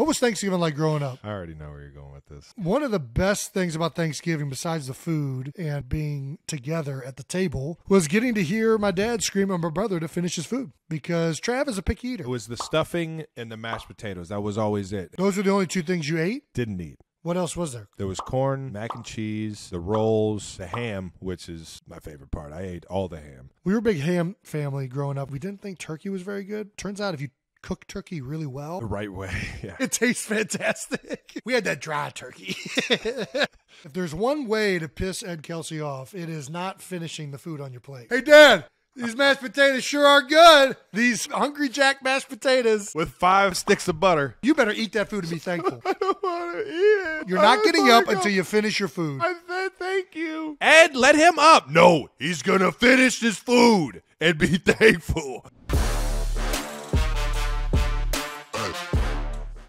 What was Thanksgiving like growing up? I already know where you're going with this. One of the best things about Thanksgiving, besides the food and being together at the table, was getting to hear my dad scream at my brother to finish his food because Trav is a picky eater. It was the stuffing and the mashed potatoes. That was always it. Those were the only two things you ate. Didn't eat. What else was there? There was corn, mac and cheese, the rolls, the ham, which is my favorite part. I ate all the ham. We were a big ham family growing up. We didn't think turkey was very good. Turns out if you cook turkey really well, The right way. Yeah. it tastes fantastic. We had that dry turkey. if there's one way to piss Ed Kelce off, it is not finishing the food on your plate. Hey, Dad, these mashed potatoes sure are good. These Hungry Jack mashed potatoes. With five sticks of butter. You better eat that food and be thankful. I don't want to eat it. You're I not getting up go. until you finish your food. I said thank you. Ed, let him up. No, he's gonna finish his food and be thankful.